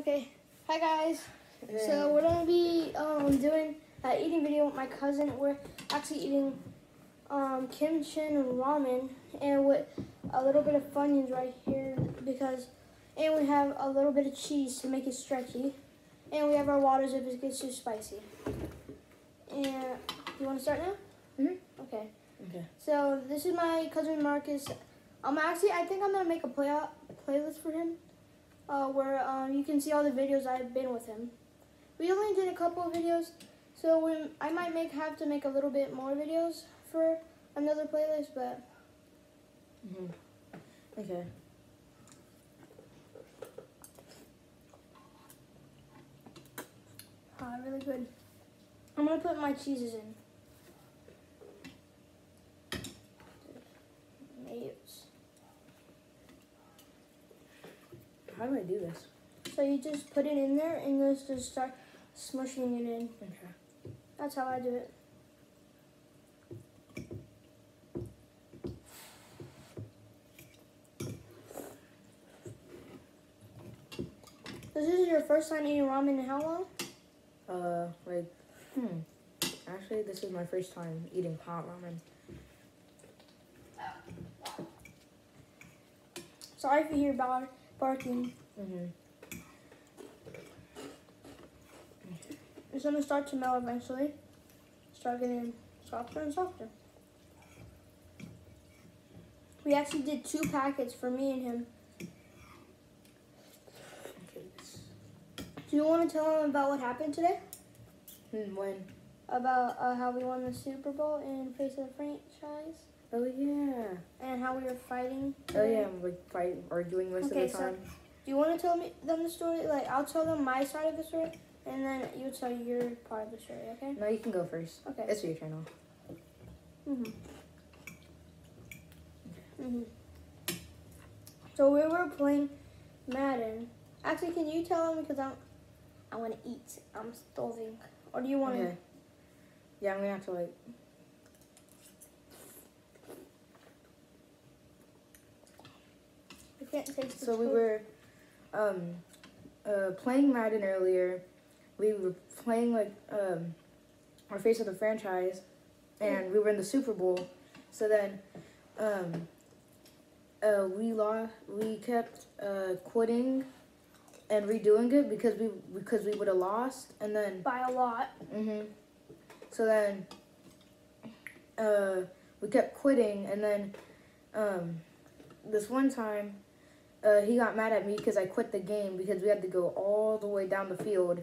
Okay. Hi guys. So we're gonna be um, doing an eating video with my cousin. We're actually eating um, kimchi and ramen and with a little bit of Funyuns right here because, and we have a little bit of cheese to make it stretchy, and we have our waters if it gets too spicy. And you want to start now? Mhm. Okay. Okay. So this is my cousin Marcus. Um, actually, I think I'm gonna make a play playlist for him, uh, where um you can see all the videos I've been with him. We only did a couple of videos, so when I might make have to make a little bit more videos for another playlist, but hmm Okay. uh, really good. I'm gonna put my cheeses in. How do I do this? So you just put it in there and you just start smushing it in. Okay. That's how I do it. This is your first time eating ramen in how long? Uh, like, hmm. Actually, this is my first time eating hot ramen. Sorry if you hear bar- barking. Mm-hmm. It's gonna start to melt eventually. Start getting softer and softer. We actually did two packets for me and him. Do you want to tell him about what happened today? Hmm, when? About uh, how we won the Super Bowl in face of the franchise Oh yeah. and how we were fighting. Oh yeah. Like fighting, arguing most Okay, of the time. so- Do you want to tell me them the story? Like I'll tell them my side of the story, and then you tell your part of the story. Okay? No, you can go first. Okay. It's your channel. Mhm. Mhm. So we were playing Madden. Actually, can you tell them because I'm I want to eat. I'm starving. Or do you want to? Okay. Yeah, I'm gonna have to like. I can't taste the So we were, um, uh, playing Madden earlier. We were playing like um, our face of the franchise, and we were in the Super Bowl. So then, um, uh, we lost. We kept uh, quitting and redoing it because we because we would have lost, and then by a lot. hmm So then, uh, we kept quitting, and then, um, this one time, uh, he got mad at me because I quit the game because we had to go all the way down the field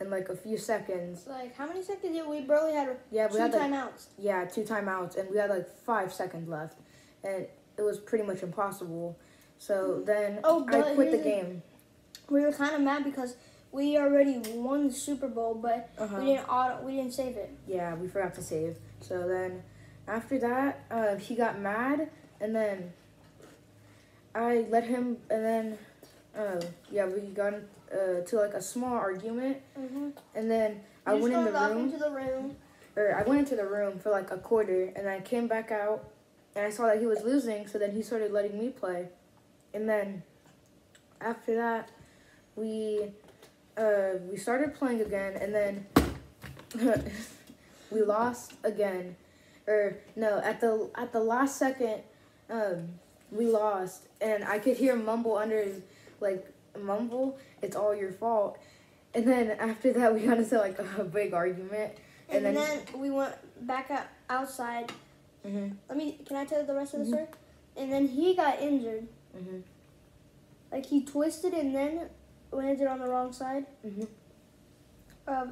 in like a few seconds. Like how many seconds did we barely had Yeah, we two had like timeouts? yeah two timeouts, and we had like five seconds left, and it was pretty much impossible. So then Oh, I quit the- game. We were kind of mad because we already won the Super Bowl, but Uh-huh. we didn't auto, we didn't save it. Yeah, we forgot to save. So then, after that, uh, he got mad, and then I let him, and then, uh, yeah, we got uh, to like a small argument, Mm-hmm. and then I went in the room, into the room. or I went into the room for like a quarter, and I came back out, and I saw that he was losing, so then he started letting me play, and then after that, we uh, we started playing again, and then we lost again, or no, at the at the last second, um, we lost, and I could hear mumble under, his, like mumble, it's all your fault, and then after that we got into like a big argument, And, and, then, we went back out, outside. hmm Let me. Can I tell you the rest of the Mhm. story? And then he got injured. hmm Like he twisted and then landed on the wrong side hmm of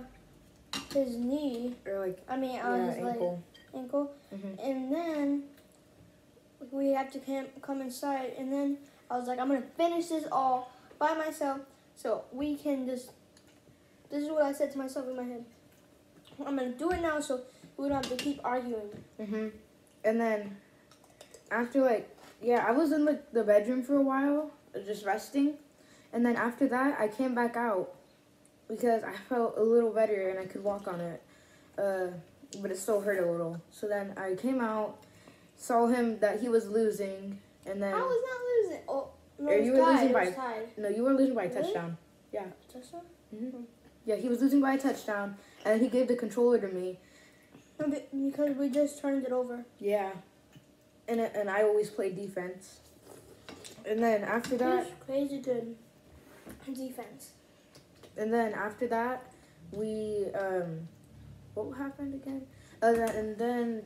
his knee. or like I mean, on yeah, his leg, ankle. ankle. hmm And then we had to come, come inside. And then I was like, I'm gonna finish this all by myself, so we can just. This is what I said to myself in my head. I'm gonna do it now, so we don't have to keep arguing. hmm And then after like yeah, I was in like the bedroom for a while, just resting. And then after that, I came back out because I felt a little better and I could walk on it. Uh, but it still hurt a little. So then I came out, saw him that he was losing, and then I was not losing. Oh no, Or it was you were tied. losing by- tied. no, you were losing by a Really? touchdown. Yeah. Touchdown? hmm Yeah, he was losing by a touchdown, and he gave the controller to me. No, because we just turned it over. Yeah. And and I always play defense. And then after that, crazy good defense. and then after that, we um, what happened again? Uh, and then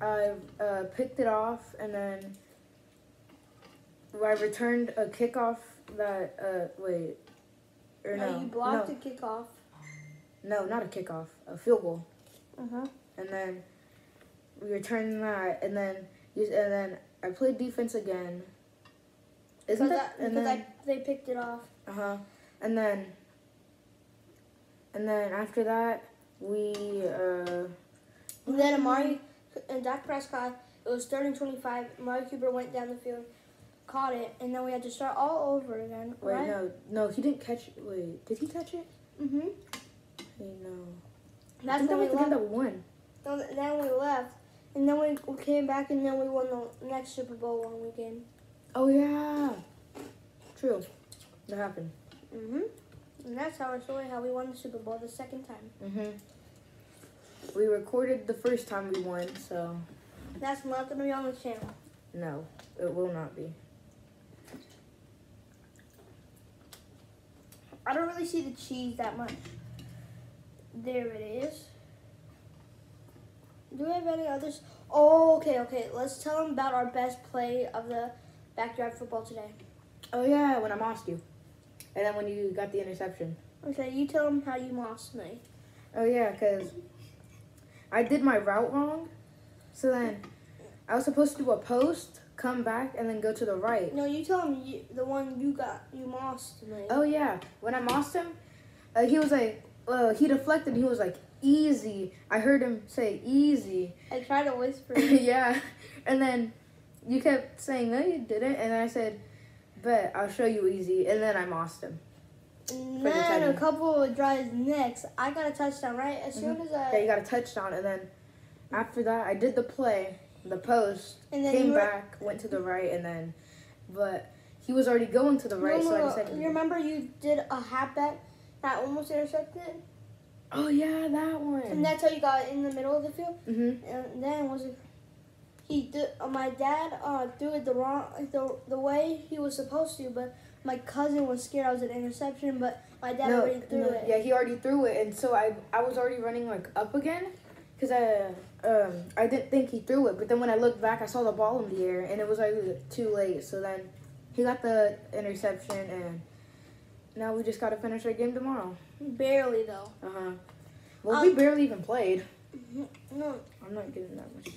I uh, picked it off, and then I returned a kickoff that uh wait or No, no you blocked no, the kickoff. no not a kickoff a field goal. Uh huh. and then we returned that, and then you, and then I played defense again. Isn't that? I, And then I, they picked it off. uh huh, and then and then after that we uh And then Amari and Dak Prescott, it was third and 25. Amari Cooper went down the field, caught it, and then we had to start all over again. wait right? no no he didn't catch it. Wait, did he catch it? Mm-hmm. Wait, no. That's think that when we the left. that won. Then then we left, and then we we came back, and then we won the next Super Bowl one weekend. Oh yeah, true. That happened. Mm-hmm. And that's our story, how we won the Super Bowl the second time. Mhm. We recorded the first time we won, so That's not going to be on the channel. no, it will not be. I don't really see the cheese that much. There it is. Do we have any others? Oh, okay, okay. Let's tell them about our best play of the backyard football today. Oh yeah, when I mossed you, and then when you got the interception. Okay, you tell them how you lost me. Oh yeah, cause I did my route wrong, so then I was supposed to do a post, come back, and then go to the right. No, you tell him you, the one you got. You lost me. Oh yeah, when I mossed him, uh, he was like, uh, he deflected. He was like, easy. I heard him say easy. I tried to whisper. yeah, and then you kept saying no, you didn't, and I said, bet I'll show you easy, and then I mossed him. And For the then a couple of drives next, I got a touchdown right as soon as I... Yeah, you got a touchdown, and then after that, I did the play, the post, and then came were, back, went to the right, and then, but he was already going to the right, no, so I decided. you remember you did a halfback that almost intercepted, Oh yeah, that one. and that's how you got in the middle of the field. mhm. And then was it? He did. Uh, my dad uh, threw it the wrong the the way he was supposed to, but my cousin was scared I was an interception, but my dad No, already threw no, it. yeah, he already threw it, and so I I was already running like up again, cause I um I didn't think he threw it, but then when I looked back, I saw the ball in the air, and it was already too late. So then he got the interception, and now we just gotta finish our game tomorrow. Barely though. Uh huh. Well, Um, we barely even played. No, I'm not getting that much.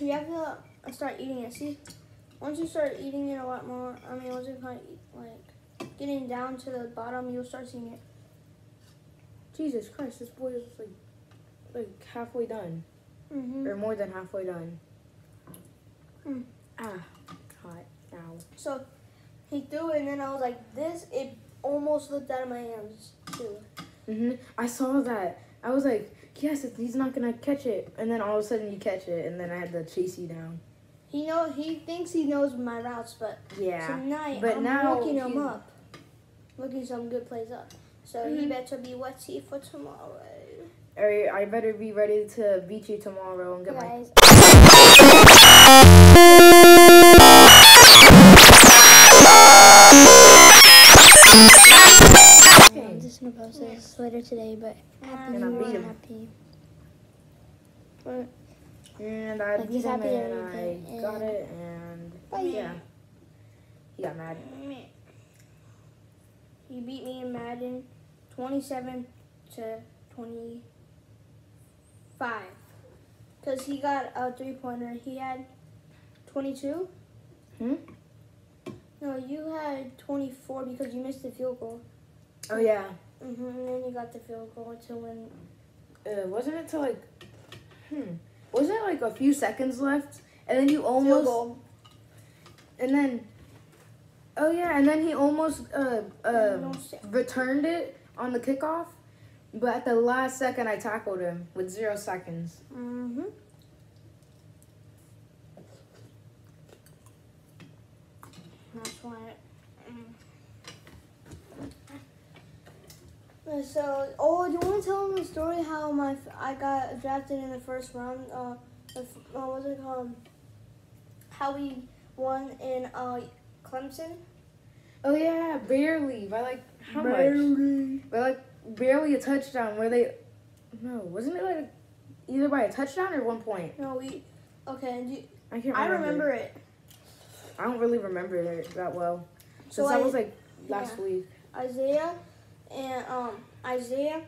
You have to start eating it. See, once you start eating it a lot more, I mean, once you kind of like getting down to the bottom, you'll start seeing it. Jesus Christ, this boy is like like halfway done, Mm-hmm. or more than halfway done. Mm. Ah, hot now. So he threw it, and then I was like, this. It almost slipped out of my hands too. hmm I saw that. I was like, yes, if he's not gonna catch it, and then all of a sudden you catch it, and then I had to chase you down. He know he thinks he knows my routes, but Yeah. tonight but I'm now looking him up, looking some good plays up. So he mm-hmm. better be wetty for tomorrow. Or I better be ready to beat you tomorrow and get my. Guys, I'm just gonna post this later today, but happy And I New beat him. happy. And I Like, beat him, happy and and I got it, and Bye. yeah, he got mad. He beat me in Madden, twenty-seven to twenty-five, cause he got a three-pointer. He had twenty-two. Hmm? No, you had 24 because you missed the field goal. Oh yeah. Hmm and then you got the field goal to win. Uh, wasn't it till like, hmm, wasn't it like a few seconds left, and then you almost, and then, oh yeah, and then he almost uh uh returned it on the kickoff, but at the last second I tackled him with zero seconds. Mm-hmm. That's why. mm. Uh, So, oh, do you want to tell them the story how my I got drafted in the first round? Uh, the, f- uh what's it called? How we won in uh Clemson. Oh yeah, barely by like how much? By like barely a touchdown. Where they? No, wasn't it like either by a touchdown or one point? No, we. Okay, do you- I can't. I Remember. remember it. I don't really remember it that well. So Since that I- was like last yeah. week. Isaiah and Isaiah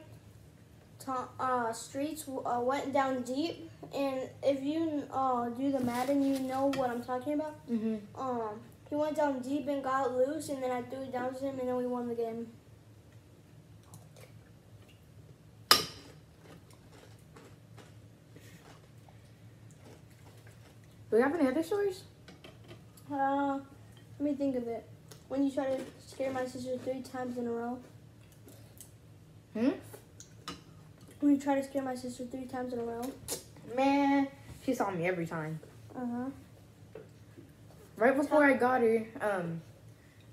uh, Streets uh, went down deep, and if you uh, do the Madden, you know what I'm talking about. Mm-hmm. Um, he went down deep and got loose, and then I threw it down to him, and then we won the game. Do we have any other stories? Uh, let me think of it. When you try to scare my sister three times in a row. Hmm. When you try to scare my sister three times in a row. Man, she saw me every time. Uh huh. Right before I got her, um,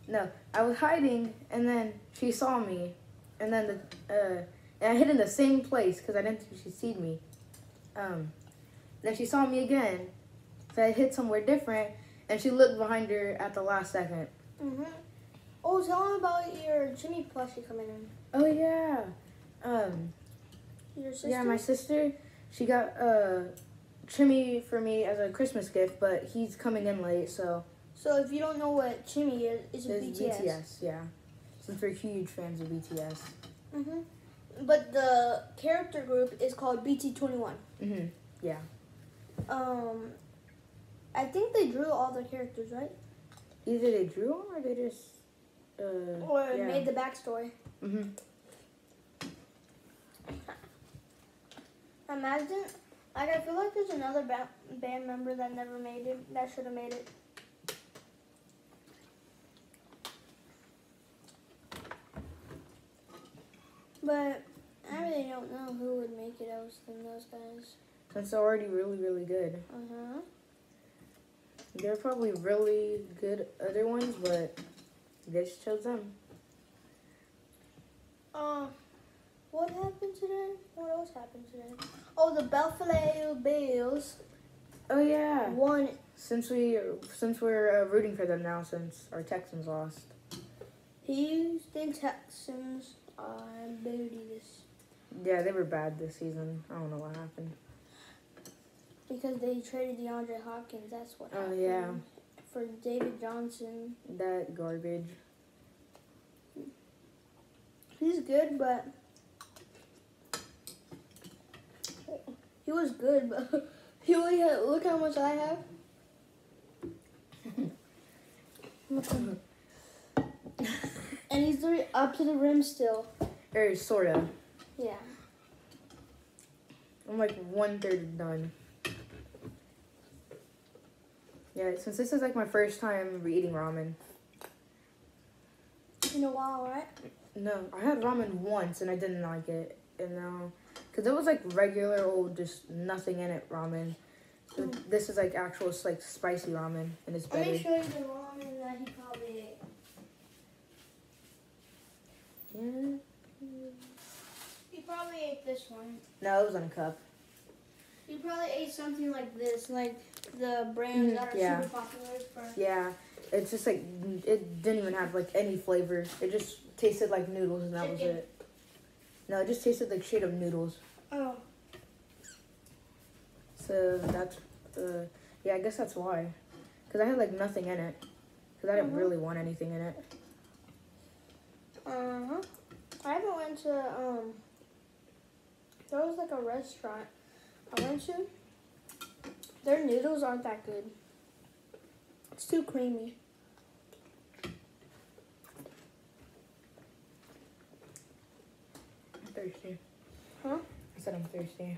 no, I was hiding, and then she saw me, and then the, uh, and I hid in the same place because I didn't think she'd see me. Um, then she saw me again, so I hid somewhere different, and she looked behind her at the last second. Mm-hmm. Oh, tell him about your Chimmy plushie coming in. Oh yeah, um, Your sister. yeah, my sister, she got uh, Chimmy for me as a Christmas gift, but he's coming in late, so So if you don't know what Chimmy is, it's a it's BTS. BTS, yeah. Since we're huge fans of BTS. Mhm. But the character group is called BT21. hmm Yeah. Um, I think they drew all the characters, right? Either they drew them or they just. Uh, Or yeah. made the backstory. Hmm Imagine, like I feel like there's another ba- band member that never made it. That should have made it. But I really don't know who would make it else than those guys. That's already really, really good. Uh huh. There are probably really good other ones, but they just chose them. Uh, what happened today? What else happened today? Oh, the Buffalo Bills Oh yeah. won. Since we since we're uh, rooting for them now, since our Texans lost. Houston Texans are booties Yeah, they were bad this season. I don't know what happened. because they traded DeAndre Hopkins. That's what. Oh, happened. yeah. For David Johnson, That garbage. he's good, but he was good, but he only had. Look how much I have. and he's doing up to the rim still. Or sorta. Yeah. I'm like one third done. Yeah, since this is like my first time eating ramen. In a while, right? No, I had ramen once and I didn't like it. And now, because it was like regular old, just nothing in it ramen. So Mm. this is like actual, like spicy ramen and it's better. Let me show you the ramen that he probably ate. Yeah. He probably ate this one. No, it was in a cup. He probably ate something like this, like the brands Mhm, that are yeah. super popular for. Yeah, it's just like it didn't even have like any flavor. It just tasted like noodles and that was it. No, it just tasted like straight up noodles. Oh. So that's, the yeah, I guess that's why. Cause I had like nothing in it. Cause I didn't Mhm. really want anything in it. Uh huh. I haven't went to um. There was like a restaurant I went to. Their noodles aren't that good. It's too creamy. Thirsty. Huh? I said I'm thirsty.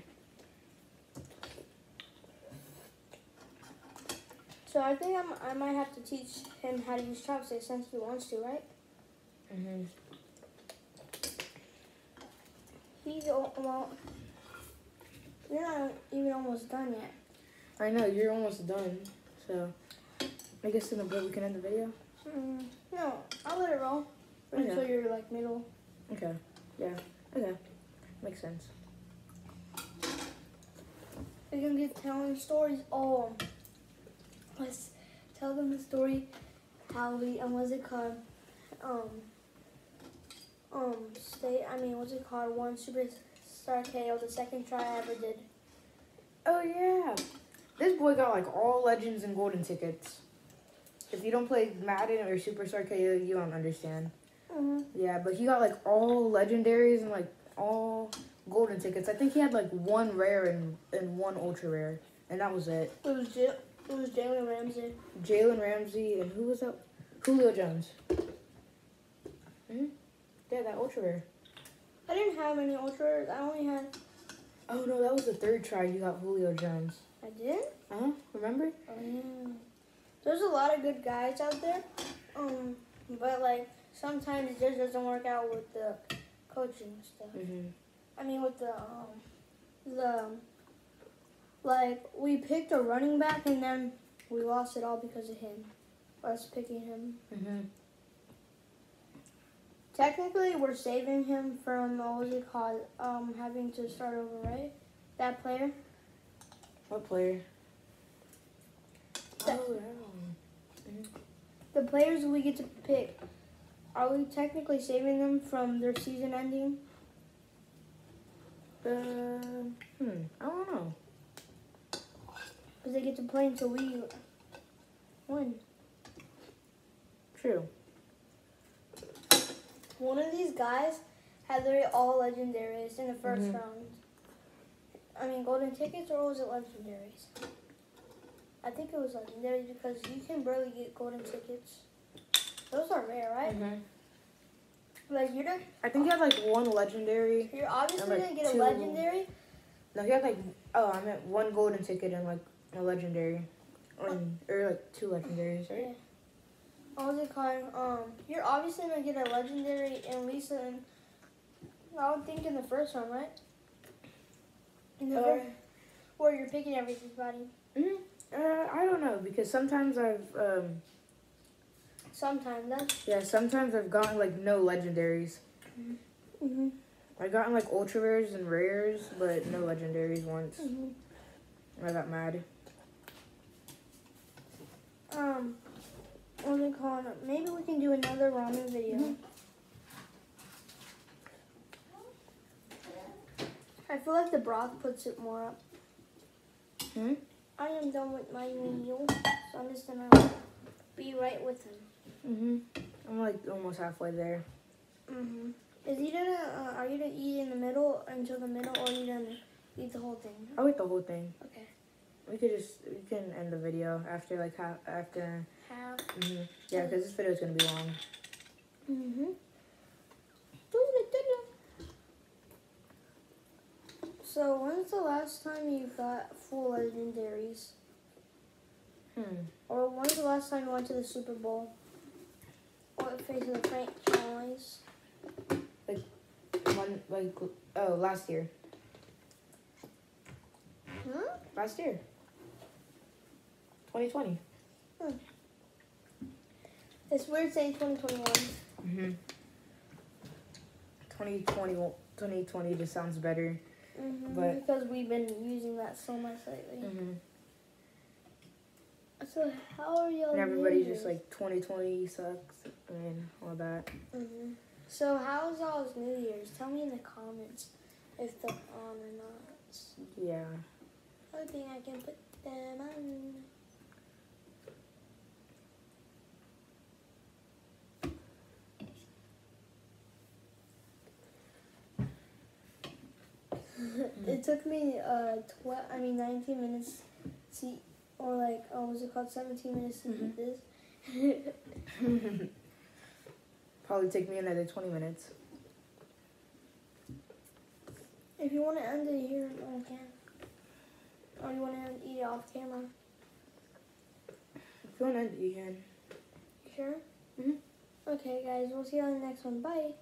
So I think I'm, I might have to teach him how to use chopsticks since he wants to, right? hmm He's well. You're not even almost done yet. I know you're almost done. So I guess in a bit we can end the video. Mm, no, I'll let it roll Okay. until you're like middle. Okay. Yeah. Okay. Makes sense. We're gonna get telling stories. Oh, let's tell them the story how we um what's it called? Um, um, stay. I mean, what's it called? One superstar KO, the second try I ever did. Oh yeah. This boy got like all legends and golden tickets. If you don't play Madden or Superstar KO, you don't understand. Mm-hmm. Yeah, but he got like all legendaries and like all golden tickets. I think he had like one rare and, and one ultra rare, and that was it. It was J- it was Jalen Ramsey. Jalen Ramsey and who was that? Julio Jones. Hmm. Yeah, that ultra rare. I didn't have any ultra. rares. I only had. Oh no, that was the third try. You got Julio Jones. I did. Uh huh. Remember? Oh, yeah. There's a lot of good guys out there, um, but like sometimes it just doesn't work out with the coaching stuff. Mhm. I mean, with the um, the like we picked a running back and then we lost it all because of him. Us picking him. Mhm. Technically, we're saving him from what was it called? Um, having to start over, right? That player. What player? That- Oh, yeah. The players we get to pick. Are we technically saving them from their season ending? Uh, hmm. I don't know. Because they get to play until we win. True. One of these guys had literally all legendaries in the 1st Mhm. round. I mean, golden tickets or was it legendaries? I think it was legendary because you can barely get golden tickets. Those are rare, right? Mhm. Like you're not, I think he had like one legendary. you're obviously like, gonna get a two- legendary. No, he had like oh, I meant one golden ticket and like a legendary, or, or like two legendaries, right? Yeah. What was it called? Um, you're obviously gonna get a legendary and least in. I would think in the first one, right? In the Uh, where you're picking everybody. Mm, uh, I don't know because sometimes I've um Sometimes that's. yeah sometimes I've gotten like no legendaries. Mm-hmm. I gotten like ultra rares and rares, but no legendaries once. Mm-hmm. I got mad. Um, what was it called? Maybe we can do another ramen video. Mhm. I feel like the broth puts it more up. Hmm? I am done with my meal, so I'm just gonna be right with him. Mhm. I'm like almost halfway there. Mm-hmm. Is he gonna? Uh, are you gonna eat in the middle until the middle, or are you gonna eat the whole thing? I'll eat the whole thing. Okay. We could just we can end the video after like half after. Half. hmm Yeah, because this video is gonna be long. Mm-hmm. So when's the last time you got full legendaries? Hmm. Or when's the last time you went to the Super Bowl? Or face of the franchise? One like oh last year. Hmm? Last year. 2020. It's weird saying 2021. Mm-hmm. 2020, 2020 just sounds better. Mm-hmm. But- because we've been using that so much lately. Mm-hmm. So how are y'all? And everybody's just like 2020 sucks and all that. Mhm. So how's y'all's New Year's? Tell me in the comments if they're on or not. Yeah. Hoping I can put them on. it took me uh tw- I mean 19 minutes to or like oh was it called 17 minutes to eat this. Probably take me another 20 minutes. if you want to end it here, you can. Or you want to eat it off camera? If you want to end it, you can. You sure? Mhm. Okay, guys, we'll see you on the next one. Bye.